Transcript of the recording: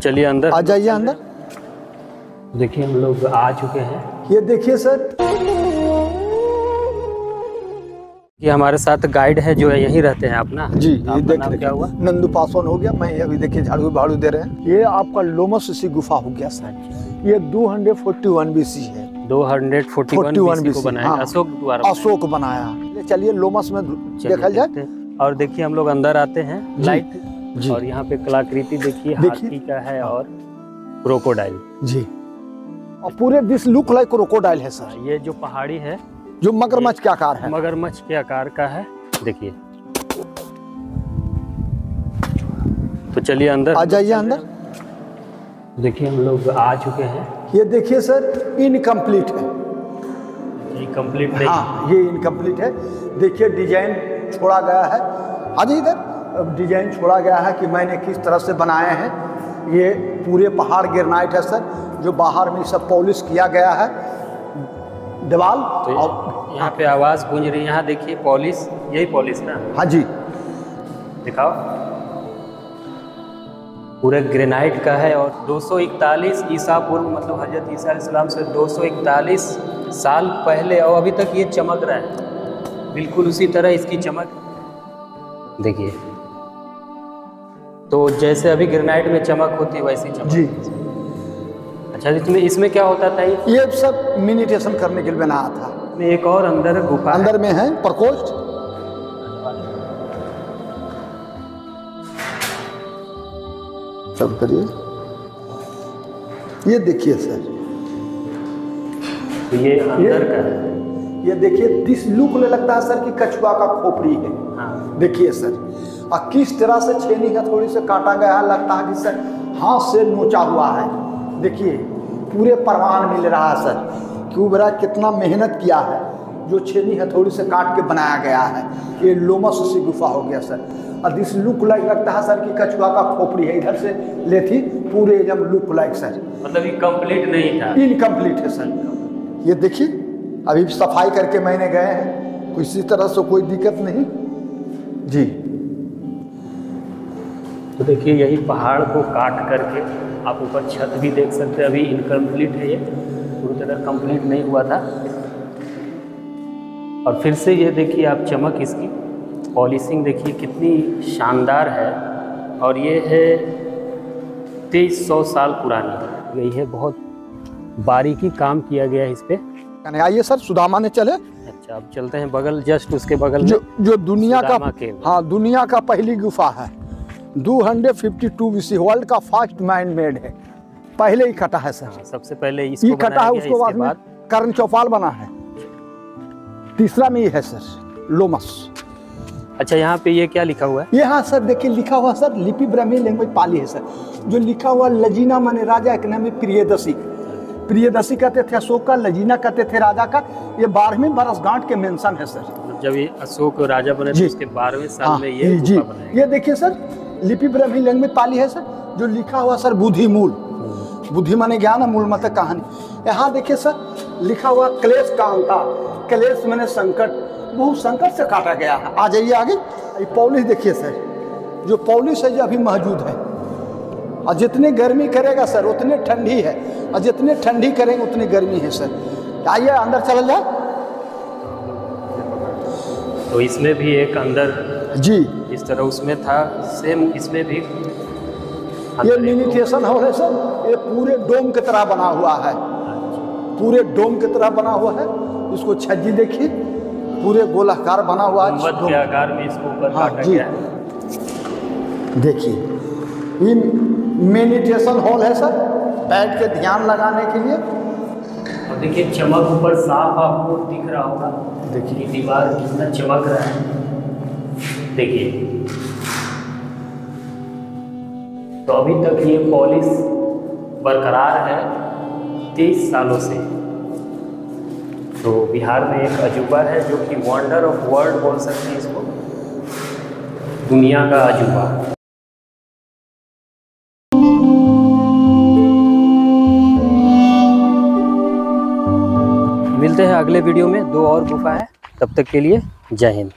चलिए अंदर। आ जाइए अंदर। देखिए हम लोग आ चुके हैं। ये देखिए सर। ये हमारे साथ गाइड है जो है यहीं रहते हैं आप ना? जी ये देख क्या हुआ? नंदू पासवान हो गया मैं अभी देखिए झाड़ू भाड़ू दे रहे हैं। ये आपका लोमस सी गुफा हो गया सर। ये 241 बीसी है। 241 41 BC को BC, बनाया हाँ। अशोक द्वारा अशोक बनाया। चलिए लोमस में देखा जाए। और देखिए हम लोग अंदर आते हैं। लाइट। और यहाँ पे कलाकृति देखिए। हाथी का है और क्रोकोडाइल। जी। और पूरे दिस लुक लाइक क्रोकोडाइल है सर। ये जो पहाड़ी है जो मगरमच्छ के आकार है। मगरमच्छ के आकार का है। देखिए। तो चलिए अंदर। आ जाइए अंदर। देखिए हम लोग आ चुके हैं। ये देखिए सर इनकम्प्लीट है। नहीं। हाँ ये इनकम्प्लीट है। देखिए डिज़ाइन छोड़ा गया है। आ जाइए इधर। डिज़ाइन छोड़ा गया है कि मैंने किस तरह से बनाए हैं। ये पूरे पहाड़ गिरनाइट है सर जो बाहर में सब पॉलिश किया गया है। दीवाल तो और यहाँ पे आवाज़ गूंज रही है। यहाँ देखिए पॉलिश यही पॉलिश ना? हाँ जी। दिखाओ। पूरे ग्रेनाइट का है और 241 ईसा पूर्व मतलब हज़रत ईसा इस्लाम से 241 साल पहले और अभी तक ये चमक रहा है। बिल्कुल उसी तरह इसकी चमक। देखिए तो जैसे अभी ग्रेनाइट में चमक होती है वैसी चमक जी। अच्छा इसमें इसमें क्या होता था ये? ये सब मेडिटेशन करने के लिए बनाया था। में एक और अंदर गुफा अंदर में है प्रकोष्ठ। सब करिए। ये देखिए सर। तो ये अंदर का है। ये देखिए दिस लुक ले लगता है सर कि कछुआ का खोपड़ी है। हाँ। देखिए सर। और किस तरह से छेनी हथौड़ी से काटा गया है लगता है कि सर हाथ से नोचा हुआ है। देखिए पूरे प्रमाण मिल रहा है सर कि उबरा कितना मेहनत किया है। जो छेनी हथौड़ी से काट के बनाया गया है। ये लोमस सी गुफा हो गया सर। और दिस लुक लाइक लगता है सर कि कछुआ का खोपड़ी है इधर से लेथी पूरे एकदम लुक लाइक सर। मतलब ये कंप्लीट नहीं था। इनकम्प्लीट है सर। ये देखिए अभी सफ़ाई करके मैंने गए हैं। किसी तरह से कोई दिक्कत नहीं। जी। तो देखिए यही पहाड़ को काट करके आप ऊपर छत भी देख सकते हैं। अभी इनकम्प्लीट है ये। पूरी तरह कंप्लीट नहीं हुआ था। और फिर से ये देखिए आप चमक इसकी। पॉलिशिंग देखिए कितनी शानदार है। और ये है तेईस सौ साल पुरानी। यही है बहुत बारीकी काम किया गया है इस पे। आइए सर सुदामा ने चले। अच्छा अब चलते हैं बगल जस्ट उसके बगल जो जो दुनिया का हाँ दुनिया का पहली गुफा है। 252 बीसी वर्ल्ड का फ़र्स्ट मैन मेड है। पहले ही कटा है सर। हाँ, सबसे पहले इसको कटा है उसको बाद कर्ण चौपाल बना है। तीसरा में ये है सर लोमस। अच्छा यहाँ पे ये क्या लिखा हुआ है? ये हाँ सर देखिए लिखा हुआ सर लिपि ब्राह्मी लैंग्वेज पाली है सर। जो लिखा हुआ लजीना माने राजा एक नाम है प्रियदसी प्रियदसी कहते थे अशोक का लजीना कहते थे राजा का। ये बारहवीं बरसगांठ के मेंशन है सर। मतलब जब ये अशोक राजा बने। थे उसके बारहवें साल हाँ में ये जी ये देखिए सर लिपि ब्राह्मी लैंग्वेज पाली है सर, जो लिखा हुआ सर बुद्धि मूल। बुद्धि माने ज्ञान, मूल मत कहानी। यहाँ देखिए सर, लिखा हुआ क्लेश कांता। क्लेश माने संकट। बहुत संकट से काटा गया है। आ जाइए आगे। ये पॉलिश देखिए सर, जो पॉलिश है जो अभी मौजूद है। और जितनी गर्मी करेगा सर, उतनी ठंडी है। और जितनी ठंडी करेंगे, उतनी गर्मी है सर। आइए, अंदर चला जाए तो इसमें भी एक अंदर जी। इस तरह उसमें था सेम इसमें भी। ये अंदर एक मिनिटेशन हॉल है सर ये पूरे डोम की तरह बना हुआ है। पूरे डोम की तरह बना हुआ है। इसको छज्जी देखिए पूरे गोलाकार बना हुआ है। के आकार में इसको ऊपर हाँ, जी। देखिए ये मेडिटेशन हॉल है सर बैठ के ध्यान लगाने के लिए। और देखिए चमक ऊपर साफ़ आपको दिख रहा होगा। देखिए। दीवार कितना चमक रहा है। देखिए। तो अभी तक ये पॉलिश बरकरार है तेईस सालों से। तो बिहार में एक अजूबा है जो कि वंडर ऑफ़ वर्ल्ड बोल सकते हैं इसको। दुनिया का अजूबा। मिलते हैं अगले वीडियो में। दो और गुफा है। तब तक के लिए जय हिंद।